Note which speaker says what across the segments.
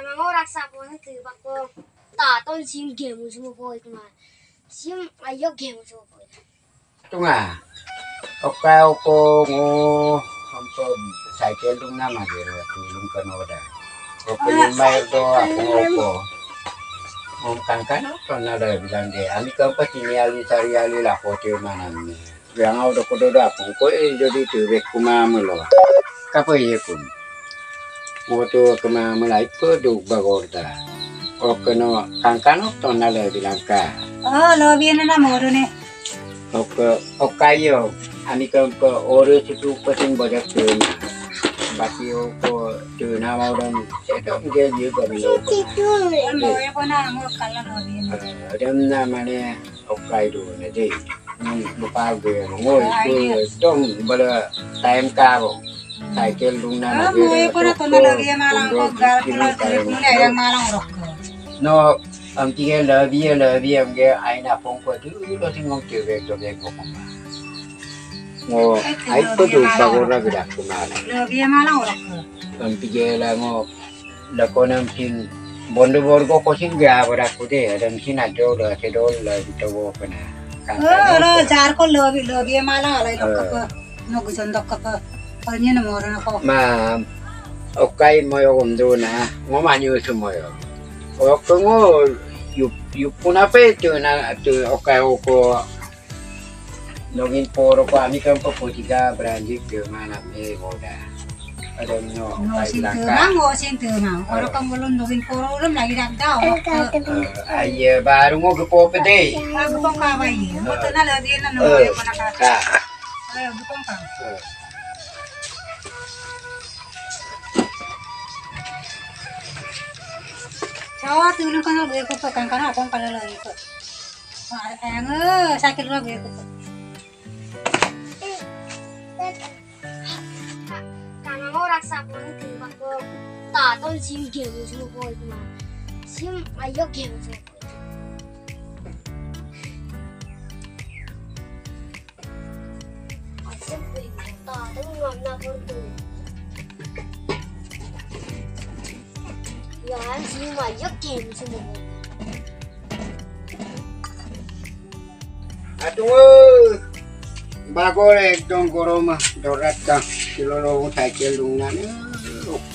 Speaker 1: 강하고 락사보는 들받고 따던 지금 개무지고 보이구만 지금 아여 개무지고 보이
Speaker 2: tunga oka opo ngo hampa cycle dung na magero tulung kan oda opo yung mayar do ako opo Om kangkan to na da bilang de ami kan pa tini ali tari ali la ko te manan ni yang au do ko do da ko ko e jadi tu be kuma mulo kapa ye kun Mo to kuma mulai ko do bagorda o kono kangkan to na le bilang ka
Speaker 3: Oh, lobby na na mo rin eh.
Speaker 2: Oke, okayo, ani kan ke ore situ peting banyak tuna. Baki.
Speaker 3: Mo ko na mo kala lobby na.
Speaker 2: Lupa gue ngoi gue dong bala time lung na
Speaker 3: Ah, mo ko na na lobby malang ko ko na mo na ko.
Speaker 2: No, am tiga lebih lebih am ge aina pongko tu lo tingong tu tu be ko koma. Cycle डुङ्गा न अम्तिके लबिए लबिए अम्के
Speaker 3: आइना पोङको ठुलो सिङ
Speaker 2: त्यो बेग त्यो बेग पोङमा म आइको दुसा गोरा बिराको माला अम्तिके ला म लकोनम सिङ बन्धुवर्ग कसिङ गएर कुदे हेरम सिङ
Speaker 3: आजो ल सेडो ल बितो पना र जारको लबी लबिए माला हलाई दक्क नगुजन दक्क na mo rin ako.
Speaker 2: ma okai mo umdo na. Ngo ma nyu su mo yo o ko ngo yu yu puna pe tu na tu okai o ko nogin poro ko ami kan po tiga branji tu mana me moda adam no
Speaker 3: No
Speaker 2: okai
Speaker 3: sin tu
Speaker 2: langka
Speaker 3: mang mo sin tu mang. Oro kang bulon dogin poro ulam lagi dak daw.
Speaker 2: ay baru ngo ke po pe de
Speaker 3: Ako pong kaway. Mo to na lobby na
Speaker 2: Eh,
Speaker 3: ko na ka.
Speaker 2: ka
Speaker 3: Ay, butong ka. Sawa tulong ka na buhay ko po. Kang kana akong palaloy ko. Ayang o, sakit na buhay ko
Speaker 1: po. Kana mo raksa po ng timbang sim game mo po ito na. Sim ayo game mo po. Sim po ito. Tatong ngam. 지고 보이 어차피 따던 만나 볼고 야 지금 아여 개무지고 보이
Speaker 2: Aduh, bago ekdom goroma dorat ka kilolo mo cycle lungan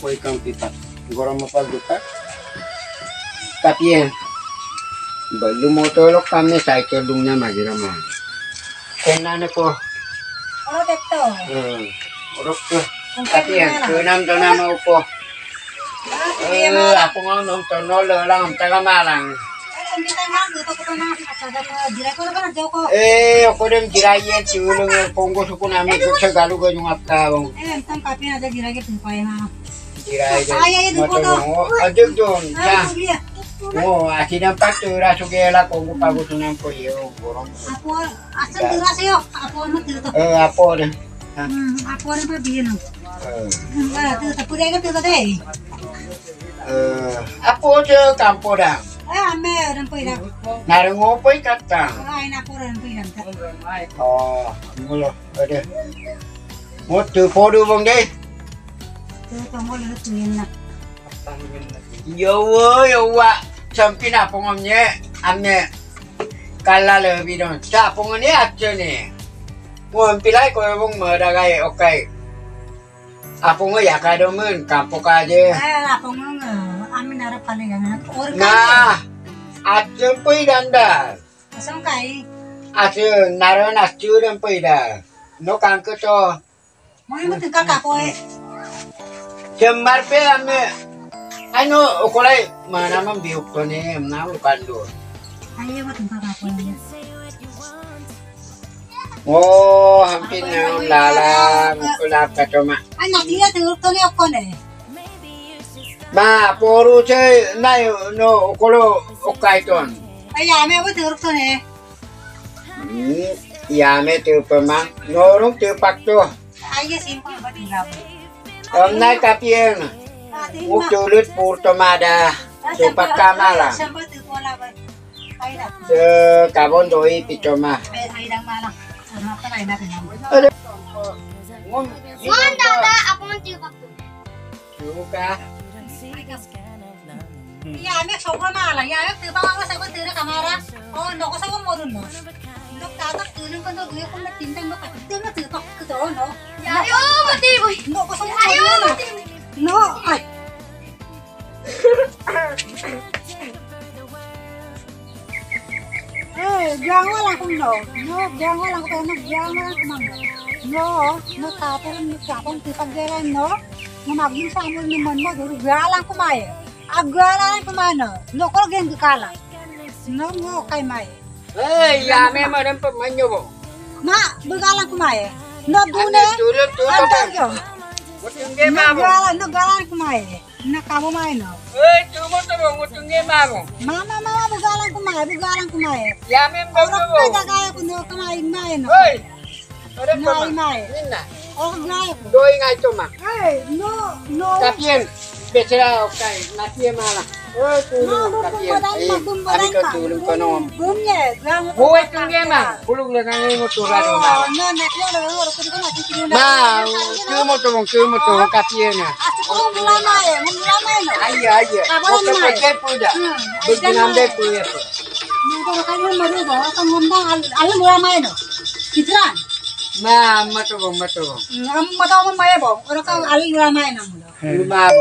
Speaker 2: koy kang pipat goroma pa duka kapien balu motolok kami cycle lungna magira mo kenane ko
Speaker 3: Oro tekto.
Speaker 2: eh orok ko kapien tunam tunam upo eh ako nga nung tonol lang
Speaker 3: Ay, na ko.
Speaker 2: eh ako rin girayen siulong ponggo suko namin sa galugan yung apkawang
Speaker 3: Eh, entang kape na dire ke tumpay ha.
Speaker 2: Kirai
Speaker 3: Ay, ay, ay,
Speaker 2: motor
Speaker 3: dito
Speaker 2: mo. Adug doon.
Speaker 3: Ay,
Speaker 2: Ya. patura sugela kung pagusto ng puyo. Burong.
Speaker 3: Apo, asan dira sa'yo? Apo mo dito.
Speaker 2: Eh, apo
Speaker 3: apo pa.
Speaker 2: Eh, eh, Apo je kampodang.
Speaker 3: Ah, me ran po ilang.
Speaker 2: Narungo po ikatang.
Speaker 3: Ay, na po ran po ilang.
Speaker 2: Oh, mulo. Ade. Mo tu po du bang de.
Speaker 3: Tu to mo lu tu yin na.
Speaker 2: Yo wo yo wa. Champi na po ngom nye. Amne. Kala le bidon. Cha po ngom nye atjo ni. Mo ampi lai ko bang mo da gai okay. Ako nga yakado mo yun, kapo eh, ka di.
Speaker 3: Ay, ako nga nga, amin nara paligan Na,
Speaker 2: at yun po idanda.
Speaker 3: Asang kay?
Speaker 2: At yun, naro na student po ida. No kang ko to.
Speaker 3: Mga matin ka kapo eh.
Speaker 2: Jemar pe ame, ano, ukulay, manamang biyok to ni, na ukan
Speaker 3: doon. Ayaw matin ka kapo.
Speaker 2: Ô, hampir na la la
Speaker 3: la patoma. Ana dia tu tu ni okone.
Speaker 2: Ma poru che nai no này
Speaker 3: okaiton. Aya me wo má tu ne.
Speaker 2: Ya me tu pemang norong tu pak
Speaker 3: tu. Aya simpul badi lap.
Speaker 2: Om nai kapien. Utulut pur tomada. Sepak kamala.
Speaker 3: Sepak tu pola. Ai dah.
Speaker 2: Se kabon doi
Speaker 3: đôi Ai cho malang.
Speaker 1: Kenapa enak
Speaker 2: ini?
Speaker 3: Ada. Ngonda ada apa nanti waktu? Juga. Iya, ini sobo malah ya. Tiba apa sobo tiada kamera. Oh, noko sobo modun no. Dok tata tuning kan tuh gue kan tinta mau kata tuh mau tiba ke tuh no.
Speaker 1: Ayo mati boy.
Speaker 3: Noko sobo.
Speaker 1: Ayo mati.
Speaker 3: No. Ay. Giang walang kung no. No, giang
Speaker 2: walang kung no. Giang walang
Speaker 3: kung no. No, no kapan, no kapan, tipagera, no. No
Speaker 2: magnum sa amul
Speaker 3: naman
Speaker 2: mo,
Speaker 3: duro galang
Speaker 2: kumaya.
Speaker 3: Agalang
Speaker 2: kumano. No,
Speaker 3: kung gen kala. No, no, kay may. Hey, yame mo rin pa manyo mo.
Speaker 2: Ma, bugalang kumaya. No, dune. Ano,
Speaker 3: tulog, tulog. Ano, tulog. No, galang, no, galang kumaya. nakahumay, no? Uy, tumuto mo, mutungi mamo.
Speaker 2: Mama, mama,
Speaker 3: bugalang kumay,
Speaker 2: bugalang
Speaker 3: kumay. Yamin ba mo? Orang pa kaya ko no, kumay,
Speaker 2: may, no?
Speaker 3: Uy!
Speaker 2: Orang
Speaker 3: pa ma? May,
Speaker 2: Nina?
Speaker 3: Orang may
Speaker 2: ko. Doy nga ito
Speaker 3: ma. Ay, no, no.
Speaker 2: Tapien, bechera okay, natie mala. Eh. Eh, ari ka la do
Speaker 3: Oh,
Speaker 2: mah.
Speaker 3: no, na kaya na oro ko ko na tikiri na.
Speaker 2: Nah, tu mo tu tu mo tu kapien na.
Speaker 3: Asti ko mula na eh, mula na no.
Speaker 2: Ayo ayo.
Speaker 3: Kabar
Speaker 2: Oke,
Speaker 3: mana?
Speaker 2: pakai puja.
Speaker 3: Hmm.
Speaker 2: Beginam deh puja tu.
Speaker 3: Ni ko ka ni maru ba, ka ngomda al mula na no. Kitran.
Speaker 2: Nah, matu matu.
Speaker 3: Am mata mo maye ba, oro ka al mula na na mula.
Speaker 2: Lima